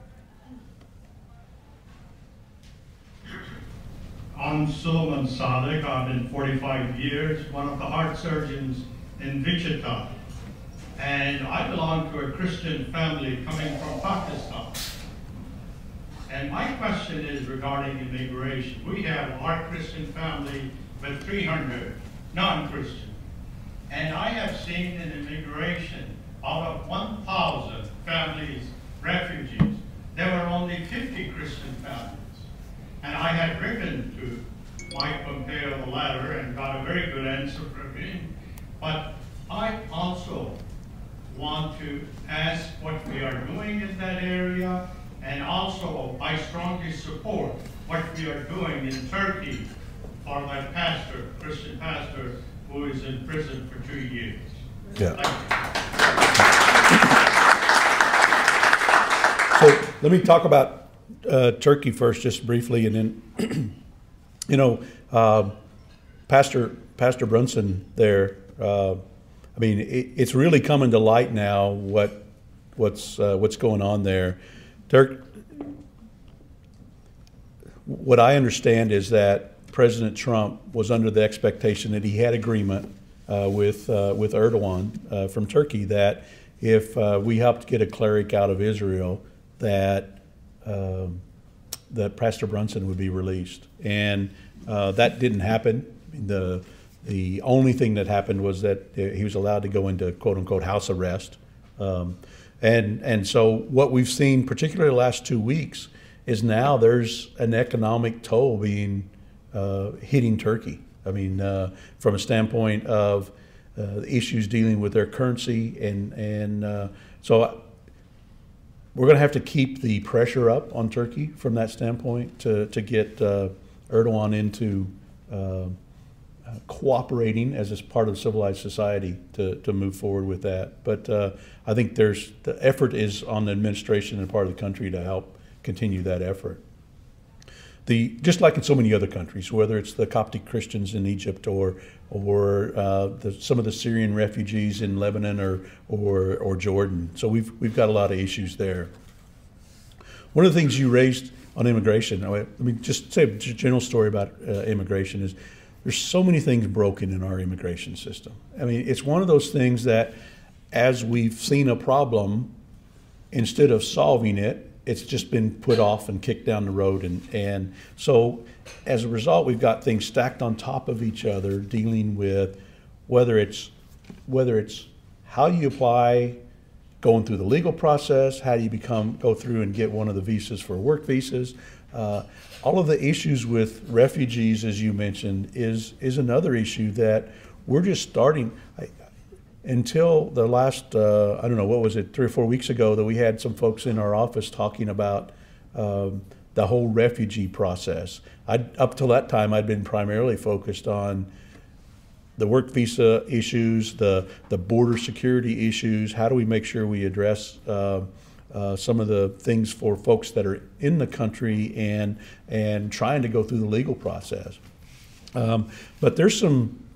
I'm Suleiman Sadek. I've been 45 years, one of the heart surgeons in Wichita. And I belong to a Christian family coming from Pakistan. And my question is regarding immigration. We have our Christian family with 300 non-Christian. And I have seen in immigration, out of 1,000 families, refugees, there were only 50 Christian families. And I had written to Mike Pompeo the letter and got a very good answer from him. But I also want to ask what we are doing in that area, and also I strongly support what we are doing in Turkey for that pastor, Christian pastor, who is in prison for two years. Yeah. Thank you. So let me talk about uh, Turkey first, just briefly, and then, [clears throat] you know, uh, Pastor Pastor Brunson there. Uh, I mean, it, it's really coming to light now what what's uh, what's going on there. Turk. What I understand is that President Trump was under the expectation that he had agreement uh, with uh, with Erdogan from Turkey that if we helped get a cleric out of Israel, that um, that Pastor Brunson would be released, and uh, that didn't happen. the The only thing that happened was that he was allowed to go into quote unquote house arrest, um, and and so what we've seen, particularly the last two weeks, is now there's an economic toll being uh, hitting Turkey. I mean, uh, from a standpoint of uh, issues dealing with their currency, and and uh, so we're going to have to keep the pressure up on Turkey from that standpoint to, to get uh, Erdogan into uh, uh, cooperating as a part of civilized society to, to move forward with that. But uh, I think there's the effort is on the administration and part of the country to help continue that effort the just like in so many other countries, whether it's the Coptic Christians in Egypt or or uh, the, some of the Syrian refugees in Lebanon or, or or Jordan. So we've we've got a lot of issues there. One of the things you raised on immigration, let me just say a general story about uh, immigration is there's so many things broken in our immigration system. I mean, it's one of those things that as we've seen a problem, instead of solving it, it's just been put off and kicked down the road. And, and so as a result, we've got things stacked on top of each other, dealing with whether it's, whether it's how you apply, going through the legal process, how do you become, go through and get one of the visas for work visas. Uh, all of the issues with refugees, as you mentioned, is, is another issue that we're just starting. I, until the last, uh, I don't know, what was it, three or four weeks ago, that we had some folks in our office talking about um, the whole refugee process. I'd, up till that time, I'd been primarily focused on the work visa issues, the, the border security issues. How do we make sure we address uh, uh, some of the things for folks that are in the country and, and trying to go through the legal process? Um, but there's some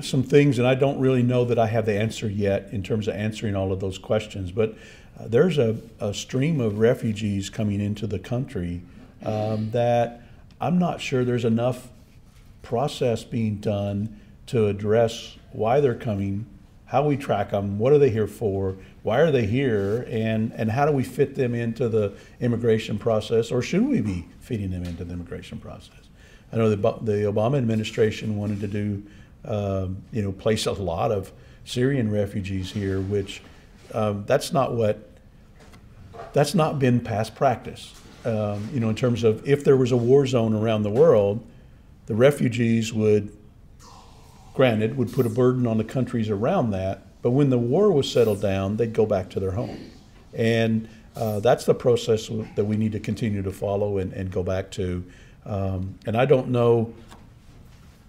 some things, and I don't really know that I have the answer yet in terms of answering all of those questions. But uh, there's a, a, stream of refugees coming into the country um, that I'm not sure there's enough process being done to address why they're coming, how we track them, what are they here for, why are they here, and, and how do we fit them into the immigration process, or should we be fitting them into the immigration process? I know the, the Obama administration wanted to do um, you know, place a lot of Syrian refugees here, which um, that's not what That's not been past practice. Um, you know, in terms of if there was a war zone around the world, the refugees would, granted, would put a burden on the countries around that. But when the war was settled down, they'd go back to their home. And uh, that's the process that we need to continue to follow and, and go back to. Um, and I don't know,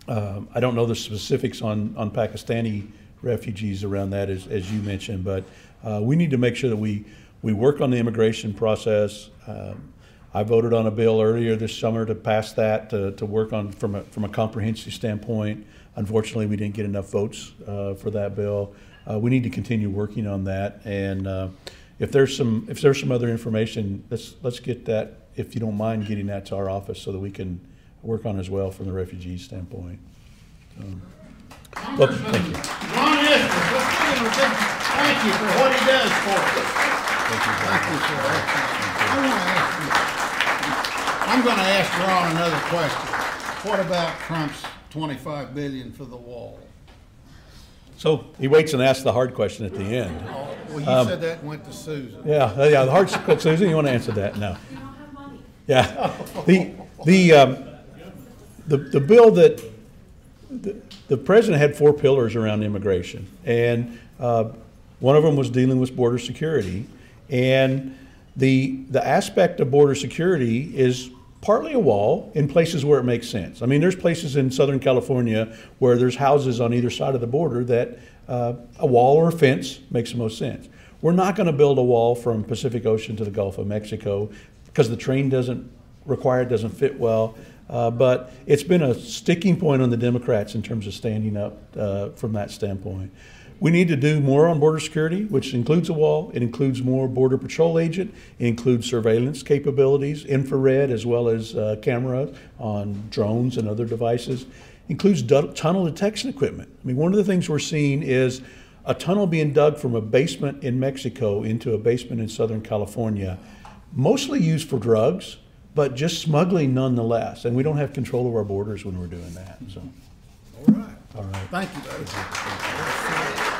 um, I don't know the specifics on, on Pakistani refugees around that, as, as you mentioned, but uh, we need to make sure that we, we work on the immigration process. Um, I voted on a bill earlier this summer to pass that, to, to work on from a, from a comprehensive standpoint. Unfortunately, we didn't get enough votes uh, for that bill. Uh, we need to continue working on that, and uh, if there's some if there's some other information, let's let's get that. If you don't mind getting that to our office, so that we can work on as well from the refugee standpoint. Um, well, thank you. Ron Estes, let's give him a big thank you for what he does for us. Thank you, sir. I want to ask you, I'm going to ask Ron another question. What about Trump's 25 billion for the wall? So he waits and asks the hard question at the end. Oh, Well, you Um, said that went to Susan. Yeah, yeah. The hard question, Susan, you want to answer that? No. Yeah. [laughs] The the um, the the bill that the, the president had four pillars around immigration, and uh, one of them was dealing with border security, and the the aspect of border security is partly a wall in places where it makes sense. I mean, there's places in Southern California where there's houses on either side of the border that uh, a wall or a fence makes the most sense. We're not going to build a wall from Pacific Ocean to the Gulf of Mexico because the train doesn't require it, doesn't fit well. Uh, but it's been a sticking point on the Democrats in terms of standing up uh, from that standpoint. We need to do more on border security, which includes a wall. It includes more border patrol agent. It includes surveillance capabilities, infrared as well as uh, camera on drones and other devices. Includes du- tunnel detection equipment. I mean, one of the things we're seeing is a tunnel being dug from a basement in Mexico into a basement in Southern California, mostly used for drugs, but just smuggling nonetheless. And we don't have control of our borders when we're doing that. So, All right. all right. Thank you.